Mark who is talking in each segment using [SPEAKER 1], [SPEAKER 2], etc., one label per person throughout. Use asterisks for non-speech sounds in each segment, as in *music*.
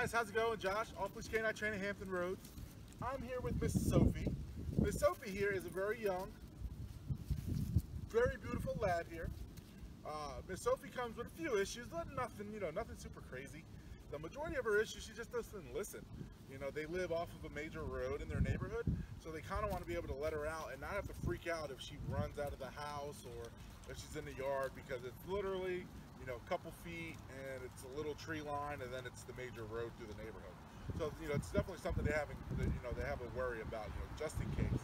[SPEAKER 1] guys, how's it going? Josh, Off Leash Canine Training Hampton Roads. I'm here with Miss Sophie. Miss Sophie here is a very young, very beautiful lab here. Uh, Miss Sophie comes with a few issues, but nothing, you know, nothing super crazy. The majority of her issues, she just doesn't listen. You know, they live off of a major road in their neighborhood, so they kind of want to be able to let her out and not have to freak out if she runs out of the house or if she's in the yard because it's literally you know, a couple feet and it's a little tree line and then it's the major road through the neighborhood. So, you know, it's definitely something they having, you know, they have a worry about, you know, just in case.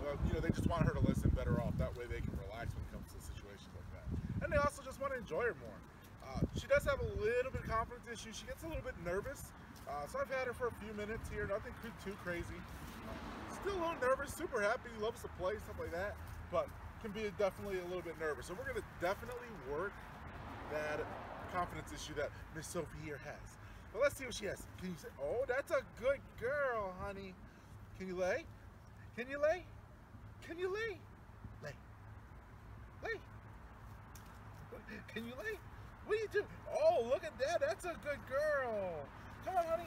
[SPEAKER 1] Well, you know, they just want her to listen better off. That way they can relax when it comes to situations like that. And they also just want to enjoy her more. Uh, she does have a little bit of confidence issues. She gets a little bit nervous. Uh, so I've had her for a few minutes here. Nothing too crazy. Still a little nervous, super happy, loves to play, stuff like that. But can be definitely a little bit nervous. So we're going to definitely work that confidence issue that Miss Sophie here has. But let's see what she has. Can you say, oh, that's a good girl, honey. Can you lay? Can you lay? Can you lay? Lay. Lay. *laughs* Can you lay? What are you doing? Oh, look at that. That's a good girl. Come on, honey.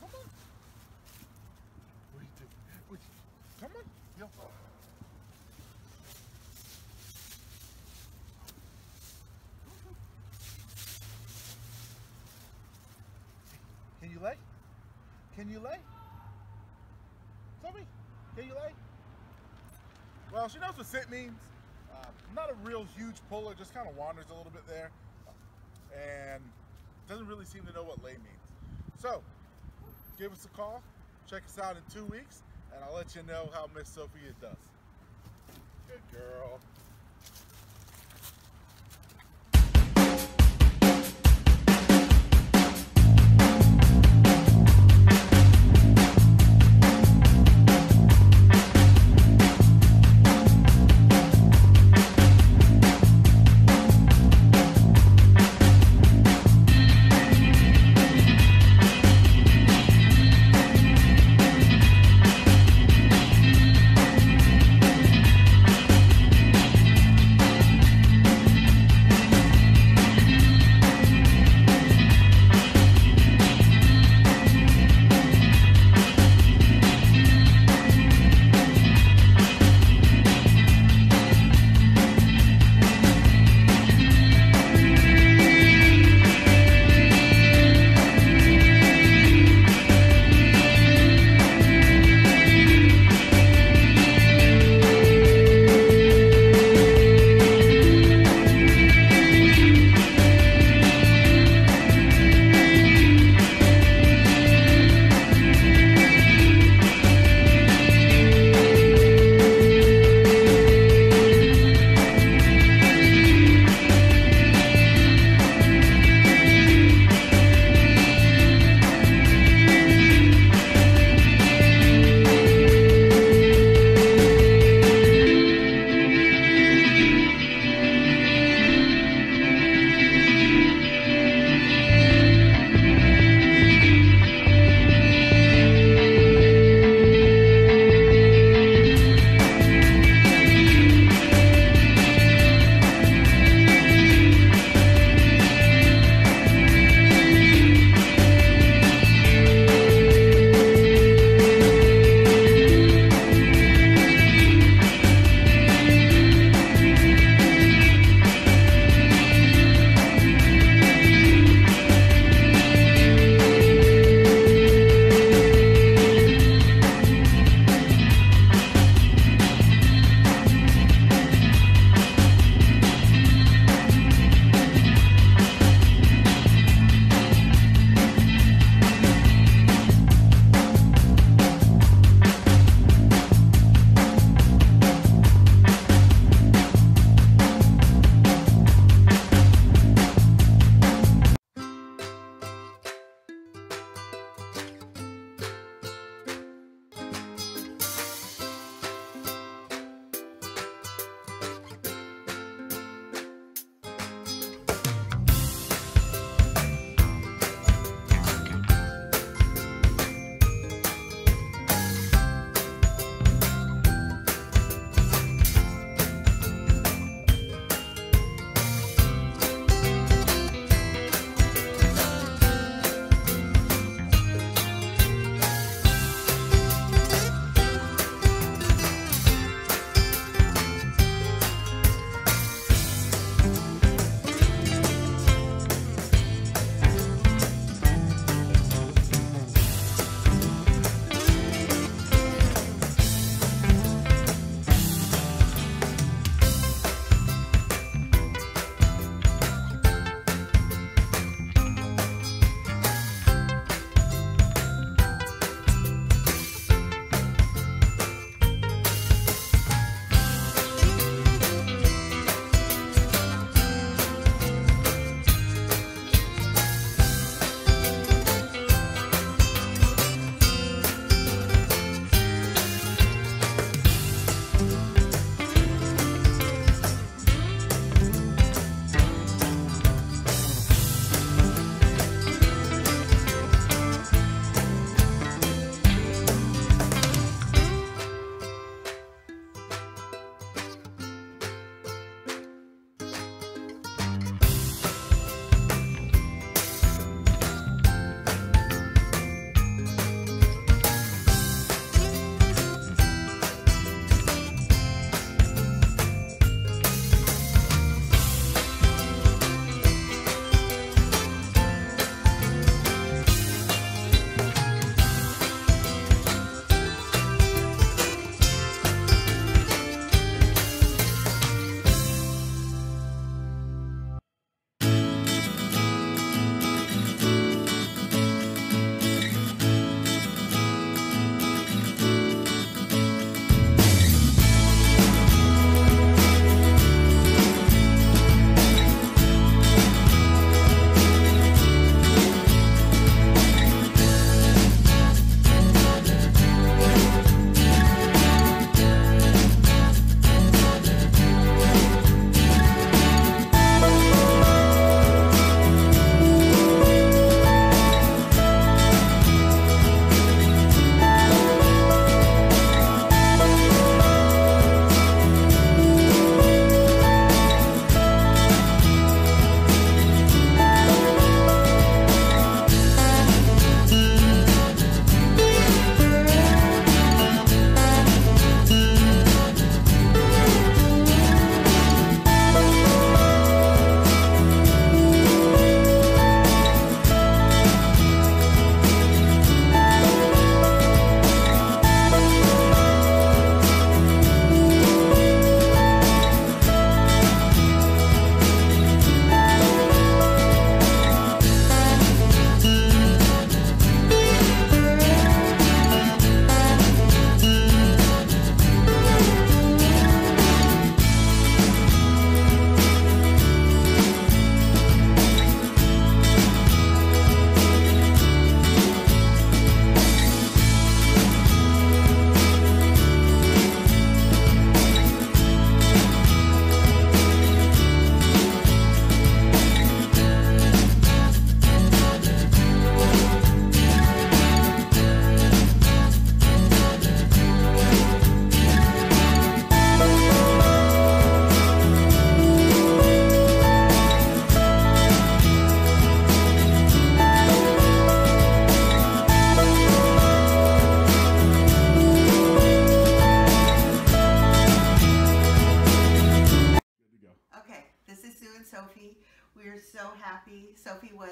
[SPEAKER 1] Come on. What are you doing? Can you lay? Can you lay? Tell me. Can you lay? Well, she knows what sit means. Uh, not a real huge puller, just kind of wanders a little bit there. And doesn't really seem to know what lay means. So, give us a call. Check us out in two weeks, and I'll let you know how Miss Sophia does. Good girl.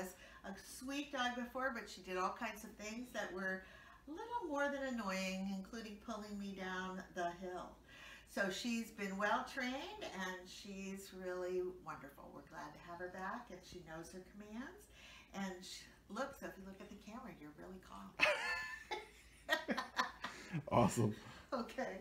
[SPEAKER 2] Was a sweet dog before, but she did all kinds of things that were a little more than annoying, including pulling me down the hill. So she's been well trained and she's really wonderful. We're glad to have her back and she knows her commands. And she, look, so if you look at the camera, you're really calm. *laughs*
[SPEAKER 1] awesome. *laughs*
[SPEAKER 2] okay.